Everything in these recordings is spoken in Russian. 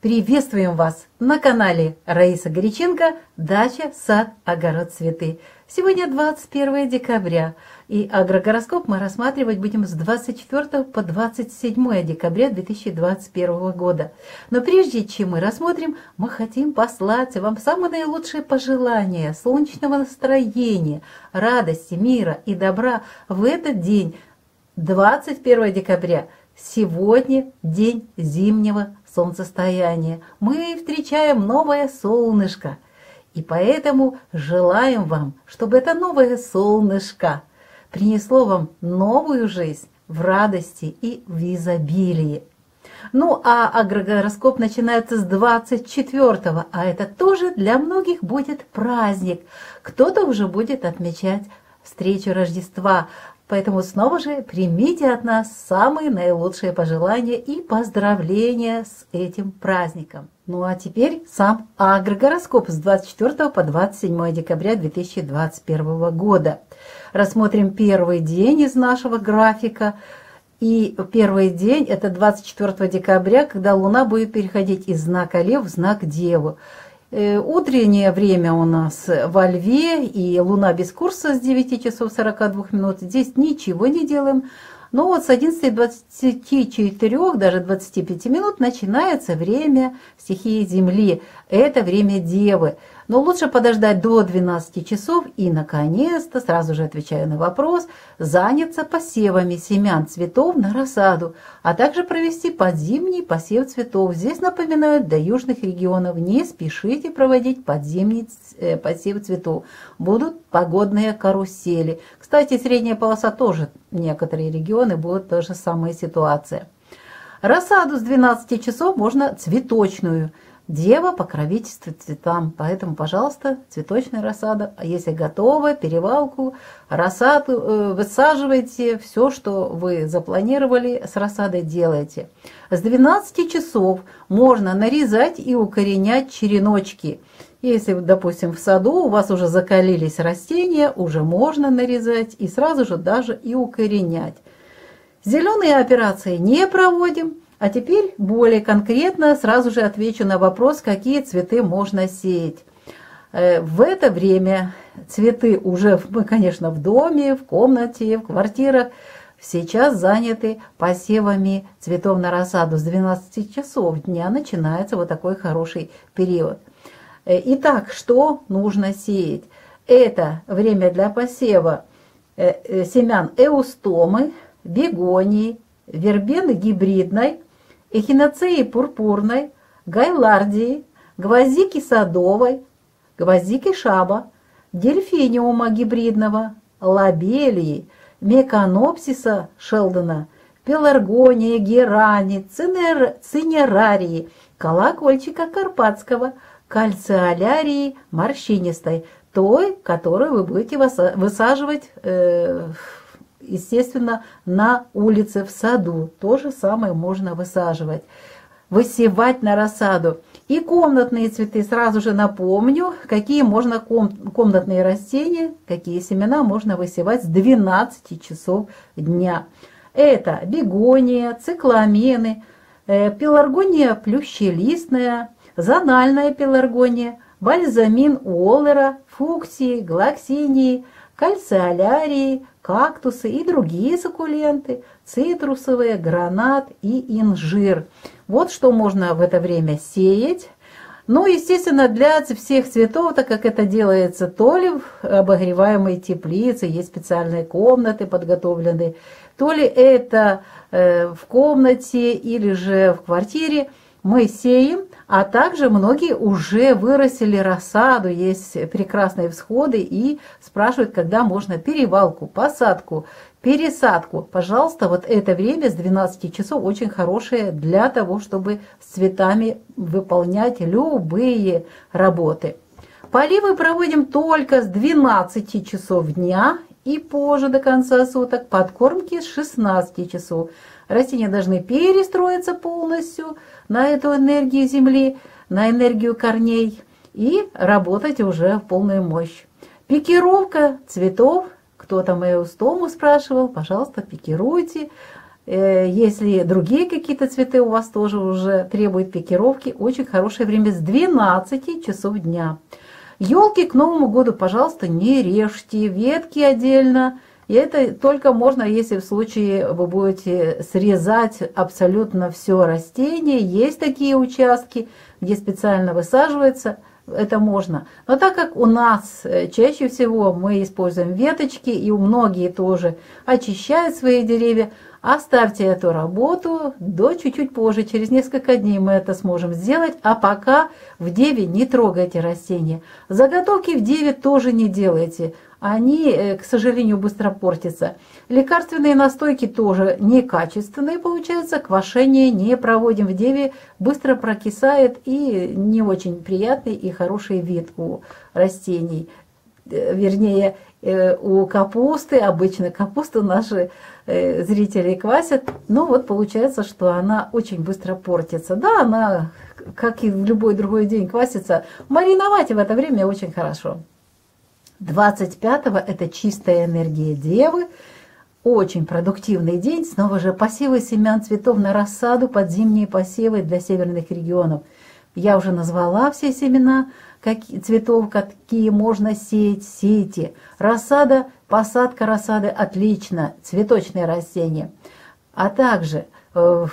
Приветствуем вас на канале Раиса Горяченко «Дача, сад, огород, цветы». Сегодня 21 декабря, и агрогороскоп мы рассматривать будем с 24 по 27 декабря 2021 года. Но прежде чем мы рассмотрим, мы хотим послать вам самые наилучшие пожелания, солнечного настроения, радости, мира и добра в этот день, 21 декабря. Сегодня день зимнего солнцестояние, мы встречаем новое солнышко. И поэтому желаем вам, чтобы это новое солнышко принесло вам новую жизнь в радости и в изобилии. Ну, а агрогороскоп начинается с 24-го, а это тоже для многих будет праздник. Кто-то уже будет отмечать встречу Рождества, Поэтому снова же примите от нас самые наилучшие пожелания и поздравления с этим праздником. Ну а теперь сам агрогороскоп с 24 по 27 декабря 2021 года. Рассмотрим первый день из нашего графика. И первый день это 24 декабря, когда Луна будет переходить из знака Лев в знак Деву. Э, утреннее время у нас во Льве и Луна без курса с 9 часов 42 минут. Здесь ничего не делаем. Но вот с 11.24, даже 25 минут начинается время стихии Земли. Это время Девы. Но лучше подождать до 12 часов и, наконец-то, сразу же отвечаю на вопрос, заняться посевами семян цветов на рассаду, а также провести подзимний посев цветов. Здесь напоминают для южных регионов, не спешите проводить подзимний э, посев цветов. Будут погодные карусели. Кстати, средняя полоса тоже, некоторые регионы будут та же самая ситуация. Рассаду с 12 часов можно цветочную – Дева покровительствует цветам, поэтому, пожалуйста, цветочная рассада. А если готова, перевалку, рассаду э, высаживайте, все, что вы запланировали с рассадой, делайте. С 12 часов можно нарезать и укоренять череночки. Если, допустим, в саду у вас уже закалились растения, уже можно нарезать и сразу же даже и укоренять. Зеленые операции не проводим, а теперь более конкретно сразу же отвечу на вопрос, какие цветы можно сеять. Э, в это время цветы уже, конечно, в доме, в комнате, в квартирах, сейчас заняты посевами цветов на рассаду. С 12 часов дня начинается вот такой хороший период. Э, итак, что нужно сеять? Это время для посева э, семян эустомы, бегонии, вербены гибридной, эхиноцеи пурпурной, гайлардии, гвоздики садовой, гвоздики шаба, дельфиниума гибридного, лабелии, меканопсиса Шелдона, пеларгония, герани, цинер, цинерарии, колокольчика карпатского, кальциолярии морщинистой, той, которую вы будете высаживать э, естественно, на улице, в саду. То же самое можно высаживать. Высевать на рассаду. И комнатные цветы, сразу же напомню, какие можно ком комнатные растения, какие семена можно высевать с 12 часов дня. Это бегония, цикламены, э, пеларгония плющелистная, зональная пеларгония, бальзамин уоллера, фуксии, глаксинии, кальциолярии, кактусы и другие суккуленты, цитрусовые, гранат и инжир. Вот что можно в это время сеять. Ну, естественно, для всех цветов, так как это делается то ли в обогреваемой теплице, есть специальные комнаты подготовленные, то ли это э, в комнате или же в квартире, мы сеем, а также многие уже вырастили рассаду, есть прекрасные всходы и спрашивают, когда можно перевалку, посадку, пересадку. Пожалуйста, вот это время с 12 часов очень хорошее для того, чтобы с цветами выполнять любые работы. Поливы проводим только с 12 часов дня и позже до конца суток, подкормки с 16 часов. Растения должны перестроиться полностью на эту энергию земли, на энергию корней и работать уже в полную мощь. Пикировка цветов, кто там мою стому спрашивал, пожалуйста, пикируйте. Э, если другие какие-то цветы у вас тоже уже требуют пикировки, очень хорошее время с 12 часов дня. Елки к Новому году, пожалуйста, не режьте, ветки отдельно. И это только можно, если в случае вы будете срезать абсолютно все растение. Есть такие участки, где специально высаживается – это можно. Но так как у нас э, чаще всего мы используем веточки, и у многие тоже очищают свои деревья, оставьте эту работу до чуть-чуть позже, через несколько дней мы это сможем сделать, а пока в деве не трогайте растения. Заготовки в деве тоже не делайте они, э, к сожалению, быстро портятся. Лекарственные настойки тоже некачественные получаются, квашение не проводим в деве, быстро прокисает и не очень приятный и хороший вид у растений. Э, вернее, э, у капусты, обычно капусту наши зрители квасят, но вот получается, что она очень быстро портится. Да, она, как и в любой другой день квасится, мариновать в это время очень хорошо. 25-го это чистая энергия Девы, очень продуктивный день, снова же посевы семян цветов на рассаду под зимние посевы для северных регионов. Я уже назвала все семена какие, цветов, какие можно сеять, сейте. Рассада, посадка рассады отлично, цветочные растения. А также э,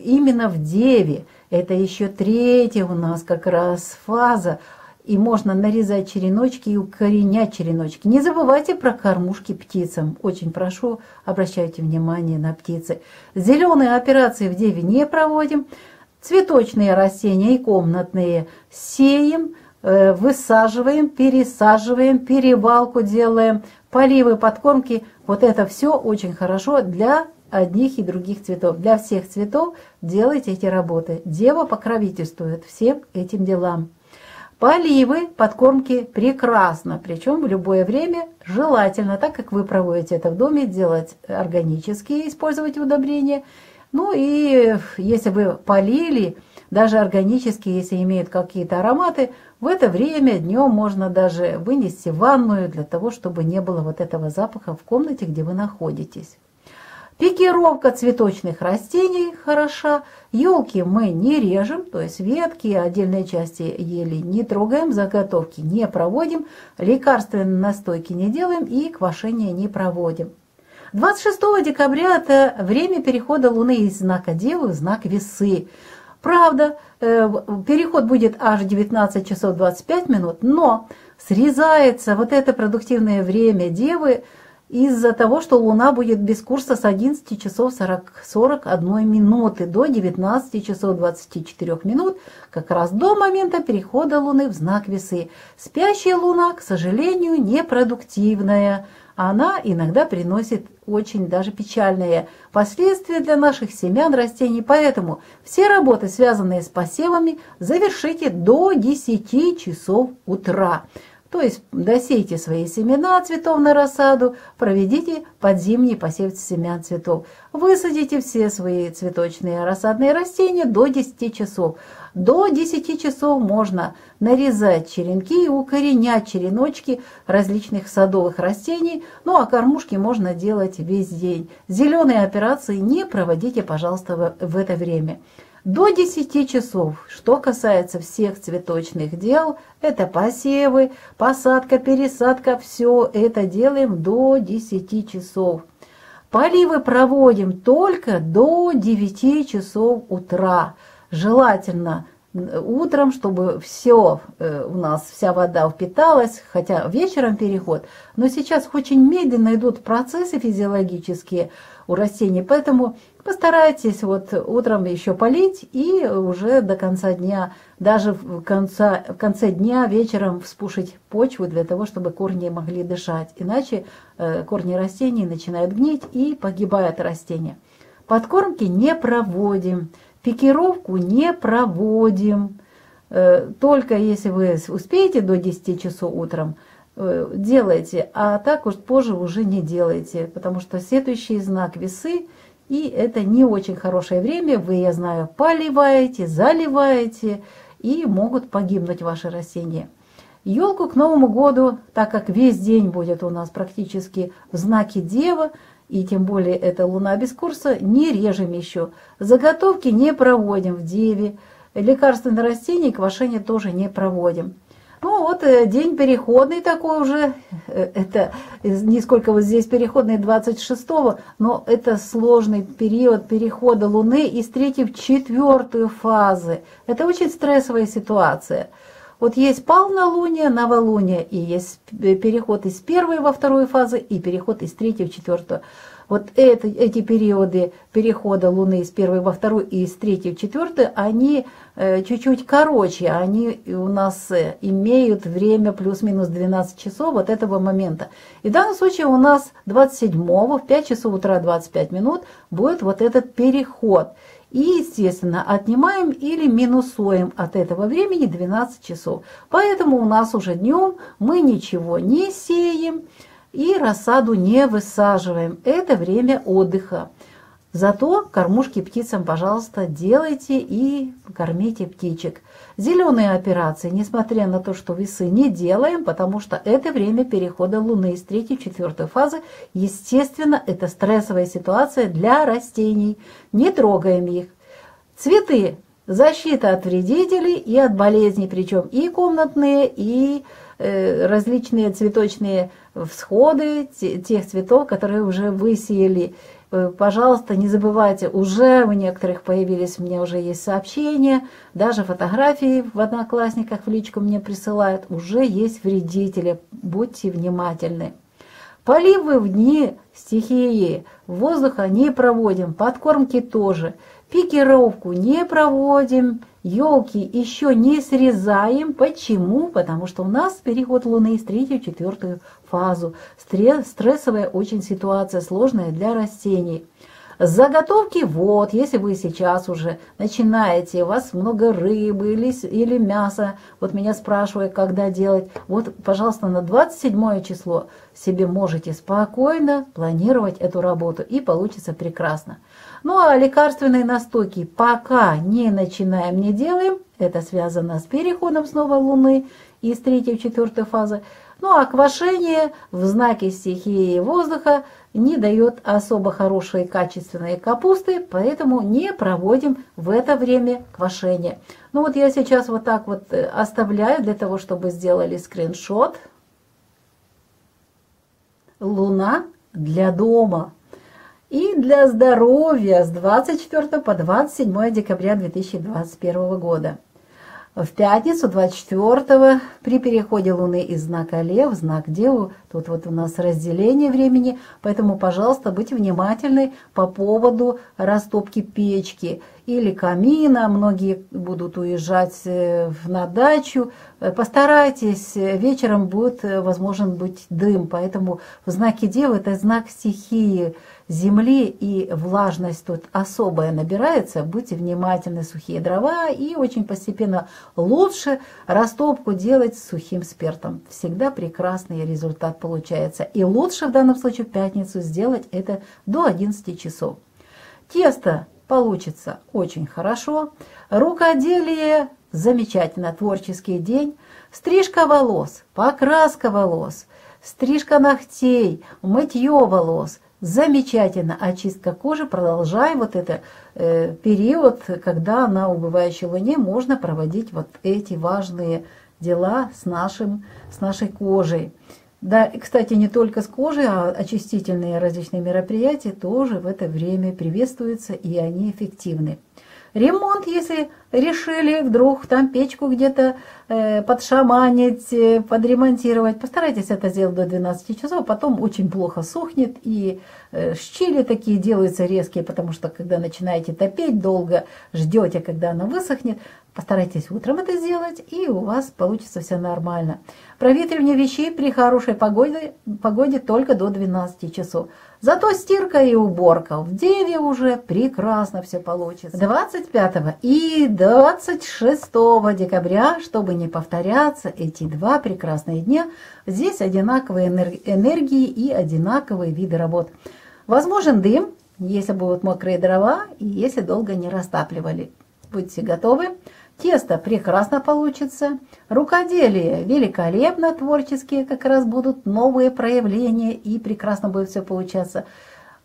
именно в Деве, это еще третья у нас как раз фаза, и можно нарезать череночки и укоренять череночки. Не забывайте про кормушки птицам. Очень прошу, обращайте внимание на птицы. Зеленые операции в деве не проводим. Цветочные растения и комнатные сеем, э, высаживаем, пересаживаем, перевалку делаем, поливы, подкормки. Вот это все очень хорошо для одних и других цветов. Для всех цветов делайте эти работы. Дева покровительствует всем этим делам. Поливы, подкормки прекрасно, причем в любое время желательно, так как вы проводите это в доме, делать органические, использовать удобрения. Ну и если вы полили, даже органические, если имеют какие-то ароматы, в это время днем можно даже вынести ванную для того, чтобы не было вот этого запаха в комнате, где вы находитесь. Пикировка цветочных растений хороша. Елки мы не режем, то есть ветки, отдельные части ели не трогаем, заготовки не проводим, лекарственные настойки не делаем и квашение не проводим. 26 декабря это время перехода Луны из знака Девы в знак Весы. Правда, э, переход будет аж 19 часов 25 минут, но срезается вот это продуктивное время Девы из-за того, что Луна будет без курса с 11 часов 40, 41 минуты до 19 часов 24 минут, как раз до момента перехода Луны в знак весы. Спящая Луна, к сожалению, непродуктивная. Она иногда приносит очень даже печальные последствия для наших семян растений. Поэтому все работы, связанные с посевами, завершите до 10 часов утра. То есть досейте свои семена цветов на рассаду, проведите подзимний посев семян цветов. Высадите все свои цветочные рассадные растения до 10 часов. До 10 часов можно нарезать черенки и укоренять череночки различных садовых растений. Ну а кормушки можно делать весь день. Зеленые операции не проводите, пожалуйста, в это время. До 10 часов, что касается всех цветочных дел, это посевы, посадка, пересадка, все это делаем до 10 часов. Поливы проводим только до 9 часов утра. Желательно утром, чтобы все э, у нас, вся вода впиталась, хотя вечером переход. Но сейчас очень медленно идут процессы физиологические у растений, поэтому постарайтесь вот утром еще полить и уже до конца дня, даже в, конца, в конце дня вечером вспушить почву для того, чтобы корни могли дышать. Иначе э, корни растений начинают гнить и погибает растение. Подкормки не проводим. Пикировку не проводим. Э, только если вы успеете до 10 часов утром, э, делайте, а так уж позже уже не делайте, потому что следующий знак весы, и это не очень хорошее время, вы, я знаю, поливаете, заливаете, и могут погибнуть ваши растения. Елку к Новому году, так как весь день будет у нас практически в знаке Дева, и тем более это луна без курса, не режем еще. Заготовки не проводим в деве, лекарственные растения и квашение тоже не проводим. Ну вот э, день переходный такой уже, э, это не сколько вот здесь переходный 26-го, но это сложный период перехода Луны из третьей в четвертую фазы. Это очень стрессовая ситуация. Вот есть полнолуние, новолуние, и есть переход из первой во вторую фазы и переход из третьей в четвертую. Вот это, эти периоды перехода Луны из первой во вторую и из третьей в четвертую, они э, чуть-чуть короче, они у нас э, имеют время плюс-минус 12 часов вот этого момента. И в данном случае у нас 27-го в 5 часов утра 25 минут будет вот этот переход. И, естественно, отнимаем или минусуем от этого времени 12 часов. Поэтому у нас уже днем мы ничего не сеем, и рассаду не высаживаем. Это время отдыха. Зато кормушки птицам, пожалуйста, делайте и кормите птичек. Зеленые операции, несмотря на то, что весы не делаем, потому что это время перехода Луны из третьей в четвертую фазы. Естественно, это стрессовая ситуация для растений. Не трогаем их. Цветы. Защита от вредителей и от болезней, причем и комнатные, и э, различные цветочные всходы тех цветов, которые уже высеяли. Э, пожалуйста, не забывайте, уже у некоторых появились, у меня уже есть сообщения, даже фотографии в Одноклассниках в личку мне присылают, уже есть вредители, будьте внимательны. Поливы в дни стихии воздуха не проводим, подкормки тоже, пикировку не проводим, елки еще не срезаем. Почему? Потому что у нас переход Луны из третью в четвертую фазу. Стрессовая очень ситуация, сложная для растений. Заготовки, вот, если вы сейчас уже начинаете, у вас много рыбы или, или мяса, вот меня спрашивают, когда делать, вот, пожалуйста, на 27 число себе можете спокойно планировать эту работу, и получится прекрасно. Ну а лекарственные настойки пока не начинаем, не делаем. Это связано с переходом снова Луны из третьей в четвертую фазы. Ну а квашение в знаке стихии воздуха не дает особо хорошие качественные капусты, поэтому не проводим в это время квашение. Ну вот я сейчас вот так вот э, оставляю для того, чтобы сделали скриншот. Луна для дома и для здоровья с 24 по 27 декабря 2021 года. В пятницу 24 при переходе Луны из знака Лев в знак Деву, тут вот у нас разделение времени, поэтому, пожалуйста, будьте внимательны по поводу растопки печки или камина, многие будут уезжать э, на дачу, постарайтесь, вечером будет возможен быть дым, поэтому в знаке Девы это знак стихии, земли и влажность тут особая набирается, будьте внимательны, сухие дрова и очень постепенно лучше растопку делать с сухим спиртом. Всегда прекрасный результат получается. И лучше в данном случае в пятницу сделать это до 11 часов. Тесто получится очень хорошо. Рукоделие замечательно, творческий день. Стрижка волос, покраска волос, стрижка ногтей, мытье волос – Замечательно. Очистка кожи. Продолжаем вот этот э, период, когда на убывающей луне можно проводить вот эти важные дела с, нашим, с нашей кожей. Да, и, кстати, не только с кожей, а очистительные различные мероприятия тоже в это время приветствуются, и они эффективны. Ремонт, если решили вдруг там печку где-то э, подшаманить, э, подремонтировать, постарайтесь это сделать до 12 часов, потом очень плохо сохнет, и э, щели такие делаются резкие, потому что когда начинаете топить, долго ждете, когда она высохнет, постарайтесь утром это сделать, и у вас получится все нормально. Проветривание вещей при хорошей погоде, погоде только до 12 часов. Зато стирка и уборка в деве уже прекрасно все получится. 25 и 26 декабря, чтобы не повторяться эти два прекрасные дня, здесь одинаковые энергии и одинаковые виды работ. Возможен дым, если будут мокрые дрова и если долго не растапливали. Будьте готовы. Тесто прекрасно получится. Рукоделие великолепно, творческие как раз будут новые проявления и прекрасно будет все получаться.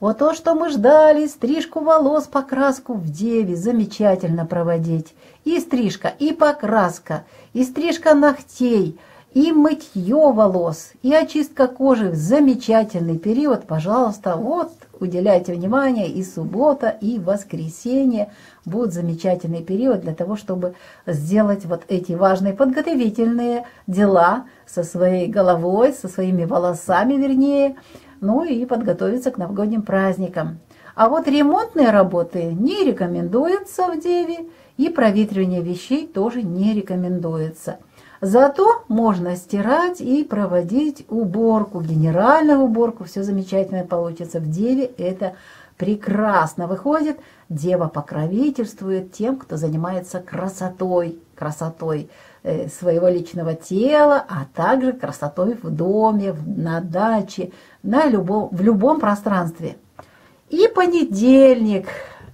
Вот то, что мы ждали, стрижку волос, покраску в деве, замечательно проводить. И стрижка, и покраска, и стрижка ногтей, и мытье волос, и очистка кожи в замечательный период. Пожалуйста, вот уделяйте внимание и суббота, и воскресенье будет замечательный период для того, чтобы сделать вот эти важные подготовительные дела со своей головой, со своими волосами, вернее, ну и подготовиться к новогодним праздникам. А вот ремонтные работы не рекомендуются в Деве, и проветривание вещей тоже не рекомендуется. Зато можно стирать и проводить уборку, генеральную уборку, все замечательно получится. В Деве это прекрасно выходит. Дева покровительствует тем, кто занимается красотой, красотой э, своего личного тела, а также красотой в доме, на даче, на любом, в любом пространстве. И понедельник.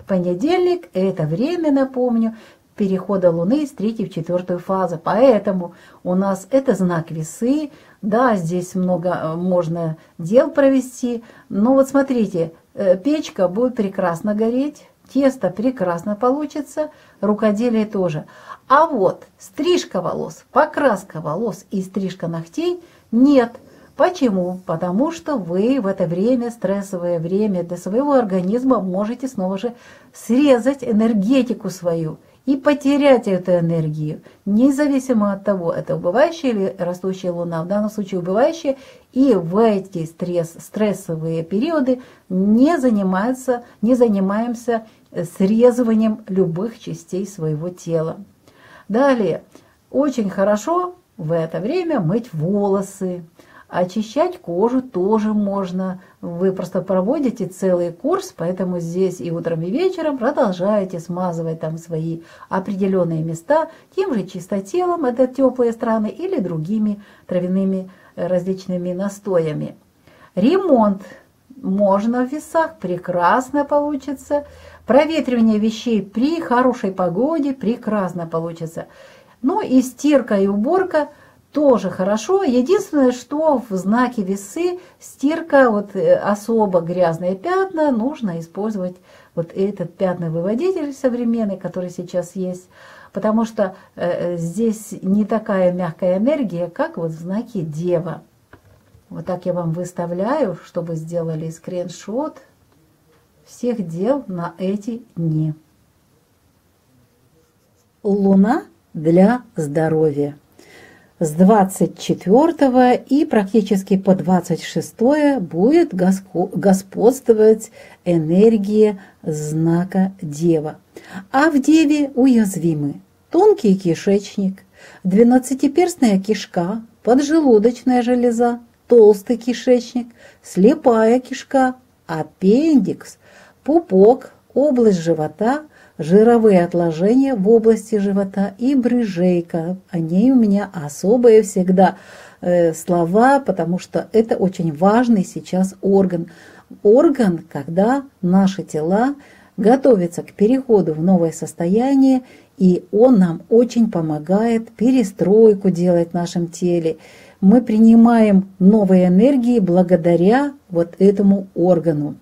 Понедельник – это время, напомню, перехода Луны из третьей в четвертую фазу. Поэтому у нас это знак весы. Да, здесь много э, можно дел провести. Но вот смотрите, э, печка будет прекрасно гореть, тесто прекрасно получится, рукоделие тоже. А вот стрижка волос, покраска волос и стрижка ногтей нет – Почему? Потому что вы в это время, стрессовое время для своего организма можете снова же срезать энергетику свою и потерять эту энергию, независимо от того, это убывающая или растущая луна, в данном случае убывающая, и в эти стресс, стрессовые периоды не, занимаются, не занимаемся срезыванием любых частей своего тела. Далее, очень хорошо в это время мыть волосы, Очищать кожу тоже можно. Вы просто проводите целый курс, поэтому здесь и утром, и вечером продолжаете смазывать там свои определенные места тем же чистотелом, это теплые страны, или другими травяными э, различными настоями. Ремонт можно в весах, прекрасно получится. Проветривание вещей при хорошей погоде прекрасно получится. Ну и стирка и уборка – тоже хорошо. Единственное, что в знаке весы стирка, вот э, особо грязные пятна, нужно использовать вот этот пятновыводитель современный, который сейчас есть, потому что э, э, здесь не такая мягкая энергия, как вот в знаке Дева. Вот так я вам выставляю, чтобы сделали скриншот всех дел на эти дни. Луна для здоровья с 24 и практически по 26 будет господствовать энергия знака Дева. А в Деве уязвимы тонкий кишечник, двенадцатиперстная кишка, поджелудочная железа, толстый кишечник, слепая кишка, аппендикс, пупок, область живота – жировые отложения в области живота и брыжейка. Они у меня особые всегда э, слова, потому что это очень важный сейчас орган. Орган, когда наши тела готовятся к переходу в новое состояние, и он нам очень помогает перестройку делать в нашем теле. Мы принимаем новые энергии благодаря вот этому органу.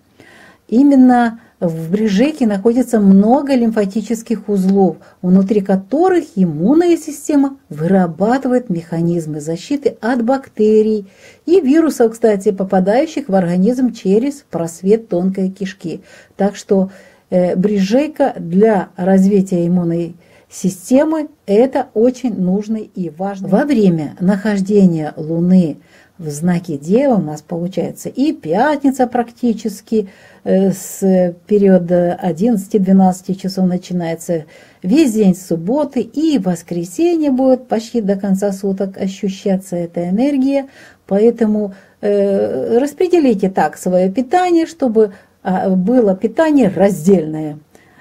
Именно в брюжеке находится много лимфатических узлов, внутри которых иммунная система вырабатывает механизмы защиты от бактерий и вирусов, кстати, попадающих в организм через просвет тонкой кишки. Так что э, брюжейка для развития иммунной системы это очень нужный и важный. Во время нахождения Луны в знаке Дева у нас получается и пятница практически э, с периода 11-12 часов начинается, весь день субботы и воскресенье будет почти до конца суток ощущаться эта энергия, поэтому э, распределите так свое питание, чтобы э, было питание раздельное.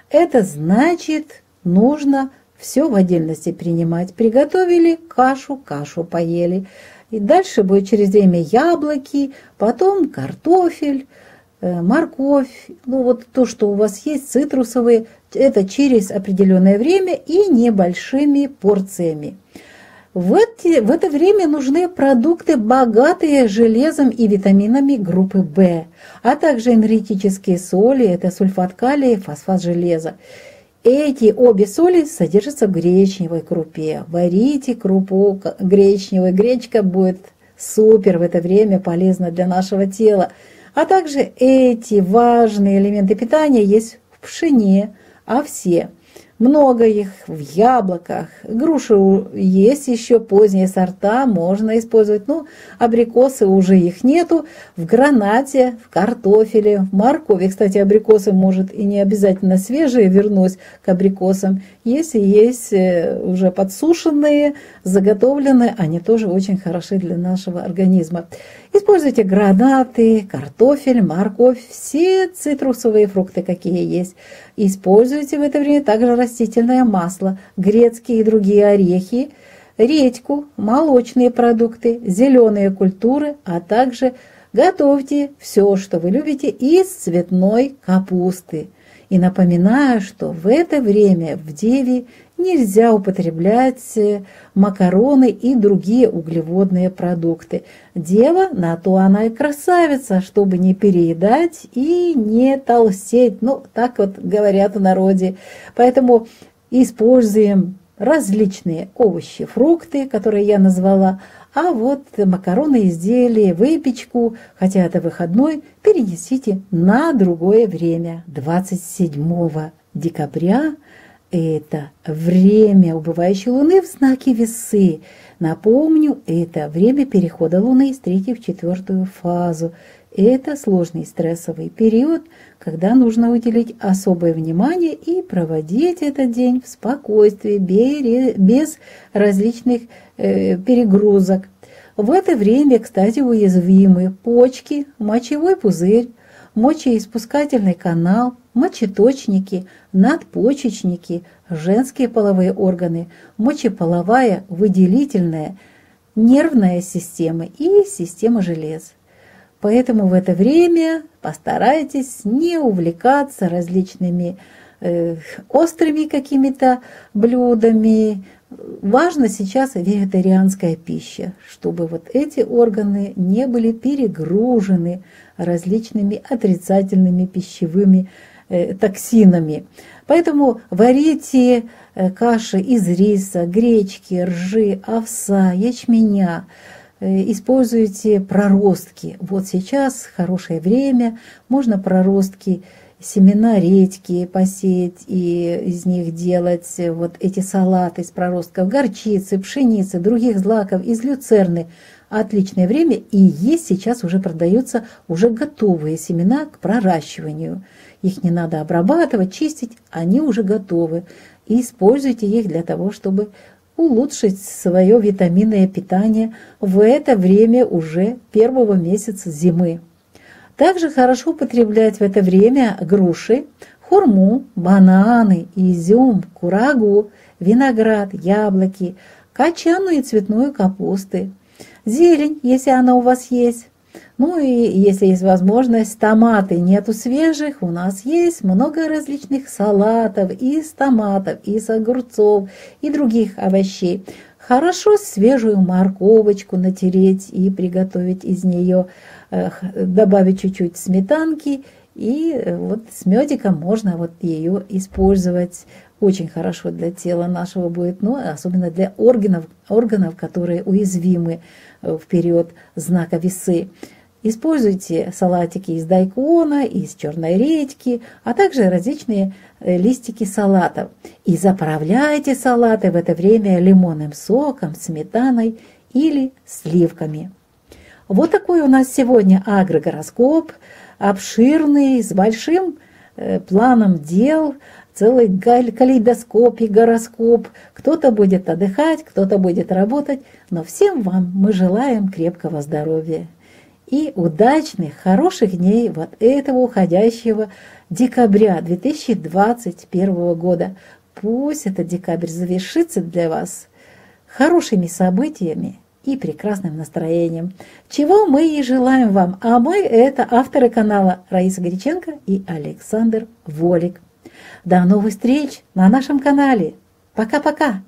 Это значит, нужно все в отдельности принимать. Приготовили кашу, кашу поели. И дальше будет через время яблоки, потом картофель, э, морковь, ну вот то, что у вас есть, цитрусовые, это через определенное время и небольшими порциями. В, эти, в это время нужны продукты, богатые железом и витаминами группы В, а также энергетические соли, это сульфат калия, фосфат железа. Эти обе соли содержатся в гречневой крупе. Варите крупу гречневой, гречка будет супер в это время полезна для нашего тела. А также эти важные элементы питания есть в пшене, овсе – много их в яблоках. Груши есть еще поздние сорта, можно использовать. Ну, абрикосы уже их нету. В гранате, в картофеле, в моркови. Кстати, абрикосы, может, и не обязательно свежие, вернусь к абрикосам. Если есть э, уже подсушенные, заготовленные, они тоже очень хороши для нашего организма. Используйте гранаты, картофель, морковь, все цитрусовые фрукты, какие есть. Используйте в это время также растительное масло, грецкие и другие орехи, редьку, молочные продукты, зеленые культуры, а также готовьте все, что вы любите из цветной капусты. И напоминаю, что в это время в Деве нельзя употреблять э, макароны и другие углеводные продукты. Дева, на то она и красавица, чтобы не переедать и не толстеть. Ну, так вот говорят в народе. Поэтому используем различные овощи, фрукты, которые я назвала, а вот макароны, изделия, выпечку, хотя это выходной, перенесите на другое время. 27 декабря это время убывающей Луны в знаке весы. Напомню, это время перехода Луны из третьей в четвертую фазу. Это сложный стрессовый период, когда нужно уделить особое внимание и проводить этот день в спокойствии, без различных э, перегрузок. В это время, кстати, уязвимы почки, мочевой пузырь, мочеиспускательный канал, мочеточники, надпочечники, женские половые органы, мочеполовая, выделительная, нервная система и система желез. Поэтому в это время постарайтесь не увлекаться различными э, острыми какими-то блюдами. Важно сейчас вегетарианская пища, чтобы вот эти органы не были перегружены различными отрицательными пищевыми токсинами. Поэтому варите э, каши из риса, гречки, ржи, овса, ячменя, э, используйте проростки. Вот сейчас хорошее время, можно проростки семена редьки посеять и из них делать вот эти салаты из проростков горчицы, пшеницы, других злаков, из люцерны – отличное время, и есть сейчас уже продаются уже готовые семена к проращиванию. Их не надо обрабатывать, чистить, они уже готовы. И используйте их для того, чтобы улучшить свое витаминное питание в это время уже первого месяца зимы. Также хорошо употреблять в это время груши, хурму, бананы, изюм, курагу, виноград, яблоки, качаную и цветную капусты – Зелень, если она у вас есть. Ну и если есть возможность, томаты нету свежих, у нас есть много различных салатов из томатов, из огурцов и других овощей. Хорошо свежую морковочку натереть и приготовить из нее, э, добавить чуть-чуть сметанки и э, вот с медиком можно вот ее использовать. Очень хорошо для тела нашего будет, но особенно для органов, органов которые уязвимы в период знака весы. Используйте салатики из дайкона, из черной редьки, а также различные э, листики салатов. И заправляйте салаты в это время лимонным соком, сметаной или сливками. Вот такой у нас сегодня агрогороскоп, обширный, с большим э, планом дел, целый калейдоскоп и гороскоп. Кто-то будет отдыхать, кто-то будет работать, но всем вам мы желаем крепкого здоровья и удачных, хороших дней вот этого уходящего декабря 2021 года. Пусть этот декабрь завершится для вас хорошими событиями и прекрасным настроением, чего мы и желаем вам. А мы – это авторы канала Раиса Горяченко и Александр Волик. До новых встреч на нашем канале. Пока-пока!